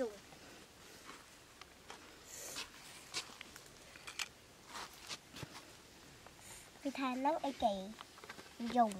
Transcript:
trùng Vì thay lớp ai kỳ. Dùng.